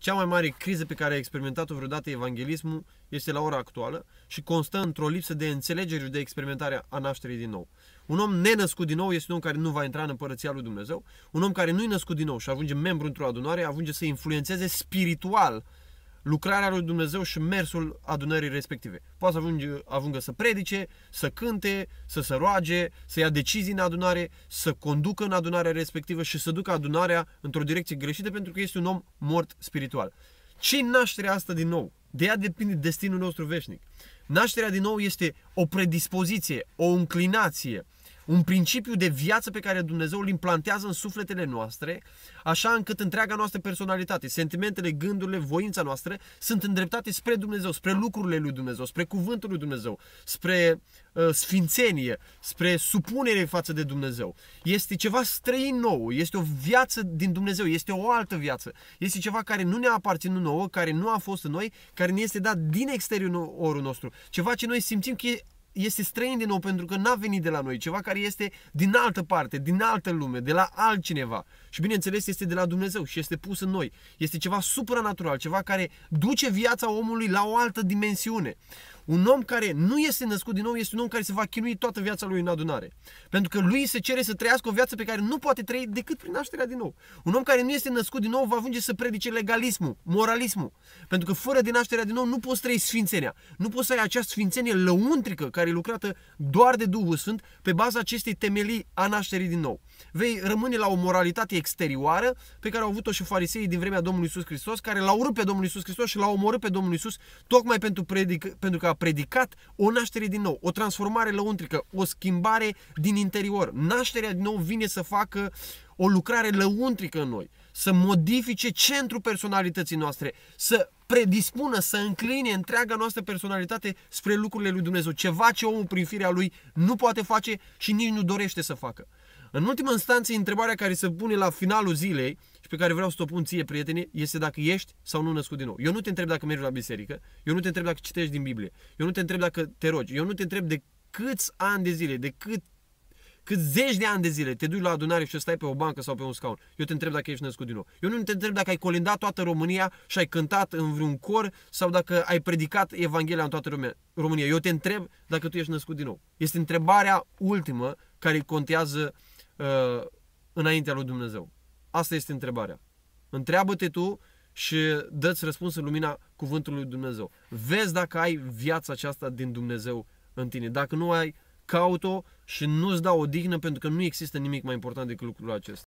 cea mai mare criză pe care a experimentat-o vreodată evanghelismul este la ora actuală și constă într-o lipsă de înțelegere și de experimentare a nașterii din nou. Un om nenăscut din nou este un om care nu va intra în împărăția lui Dumnezeu. Un om care nu-i născut din nou și ajunge membru într-o adunare, ajunge să influențeze spiritual lucrarea lui Dumnezeu și mersul adunării respective. Poate să ajungă, ajungă să predice, să cânte, să se roage, să ia decizii în adunare, să conducă în adunarea respectivă și să ducă adunarea într-o direcție greșită pentru că este un om mort spiritual. ce nașterea asta din nou? De ea depinde destinul nostru veșnic. Nașterea din nou este o predispoziție, o înclinație, un principiu de viață pe care Dumnezeu îl implantează în sufletele noastre, așa încât întreaga noastră personalitate, sentimentele, gândurile, voința noastră sunt îndreptate spre Dumnezeu, spre lucrurile lui Dumnezeu, spre cuvântul lui Dumnezeu, spre uh, sfințenie, spre supunere față de Dumnezeu. Este ceva străin nou, este o viață din Dumnezeu, este o altă viață. Este ceva care nu ne-a aparținut nouă, care nu a fost în noi, care ne este dat din exteriorul nostru. Ceva ce noi simțim că e este străin din nou pentru că n-a venit de la noi, ceva care este din altă parte, din altă lume, de la altcineva. Și bineînțeles este de la Dumnezeu și este pus în noi. Este ceva supranatural, ceva care duce viața omului la o altă dimensiune. Un om care nu este născut din nou este un om care se va chinui toată viața lui în adunare. Pentru că lui se cere să trăiască o viață pe care nu poate trăi decât prin nașterea din nou. Un om care nu este născut din nou va ajunge să predice legalismul, moralismul. Pentru că fără din nașterea din nou nu poți trăi sfințenia. Nu poți să ai această sfințenie lăuntrică care e lucrată doar de Duhul Sfânt pe baza acestei temelii a nașterii din nou. Vei rămâne la o moralitate exterioară pe care au avut-o și fariseii din vremea Domnului Isus Hristos, care l-au urât pe Domnul Isus Hristos și l-au omorât pe Domnul Isus tocmai pentru, predic, pentru că a predicat o naștere din nou, o transformare lăuntrică, o schimbare din interior. Nașterea din nou vine să facă o lucrare lăuntrică în noi, să modifice centrul personalității noastre, să predispună, să încline întreaga noastră personalitate spre lucrurile lui Dumnezeu. Ceva ce omul prin firea lui nu poate face și nici nu dorește să facă. În ultima instanță, întrebarea care se pune la finalul zilei și pe care vreau să o pun ție, prietene, este dacă ești sau nu născut din nou. Eu nu te întreb dacă mergi la biserică, eu nu te întreb dacă citești din Biblie, eu nu te întreb dacă te rogi, eu nu te întreb de câți ani de zile, de cât cât zeci de ani de zile te duci la adunare și stai pe o bancă sau pe un scaun. Eu te întreb dacă ești născut din nou. Eu nu te întreb dacă ai colindat toată România și ai cântat în vreun cor sau dacă ai predicat Evanghelia în toată România. Eu te întreb dacă tu ești născut din nou. Este întrebarea ultimă care contează uh, înaintea lui Dumnezeu? Asta este întrebarea. Întreabă-te tu și dă-ți răspuns în lumina cuvântului lui Dumnezeu. Vezi dacă ai viața aceasta din Dumnezeu în tine. Dacă nu ai, caut-o și nu-ți dau o dignă pentru că nu există nimic mai important decât lucrul acesta.